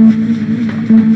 うん。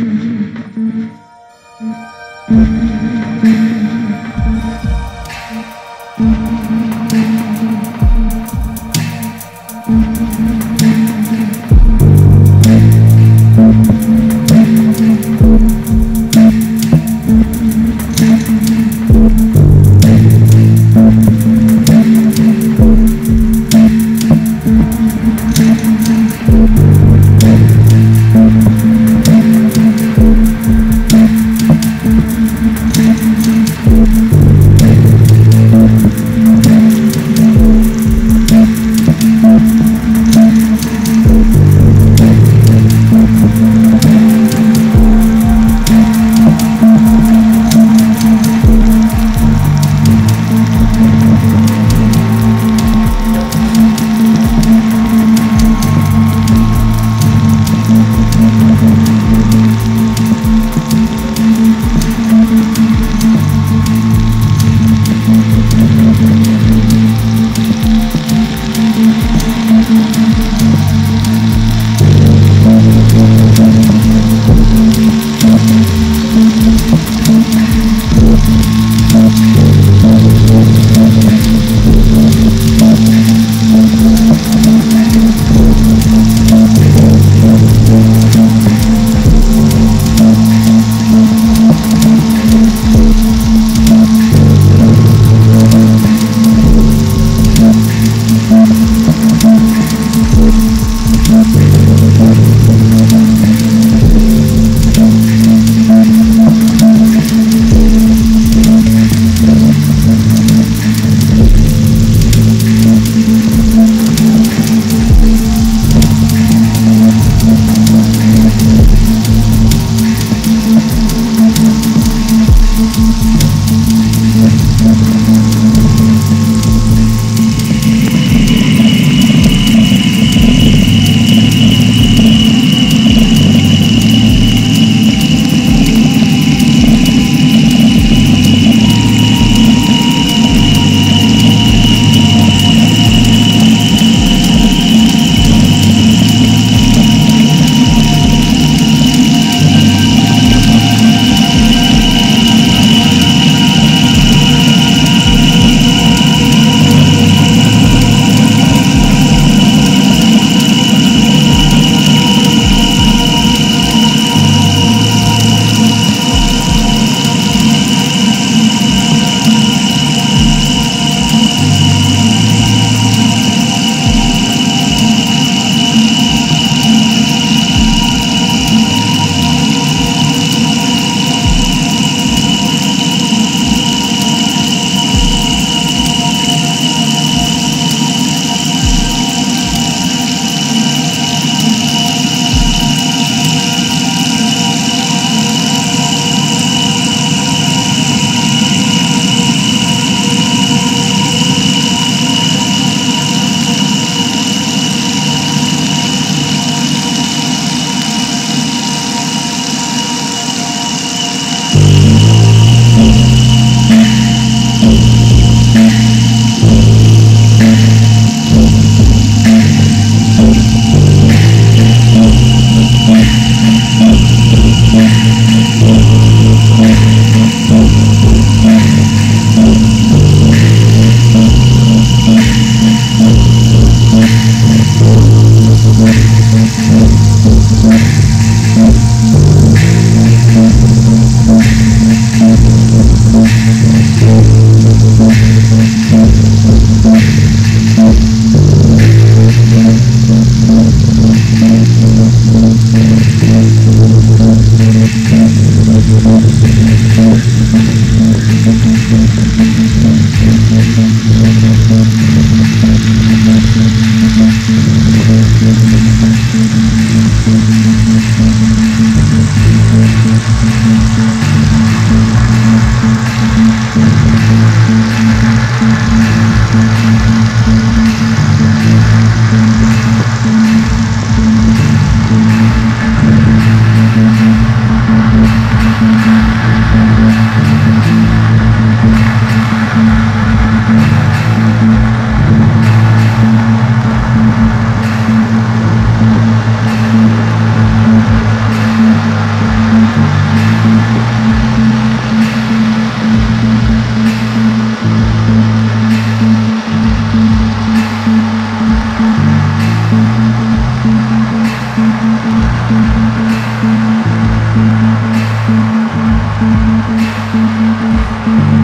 Thank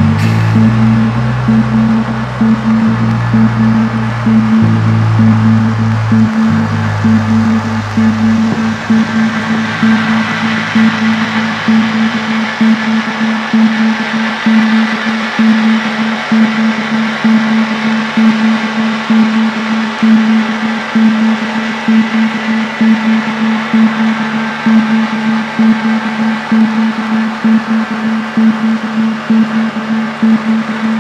you.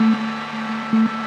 Thank mm -hmm. you.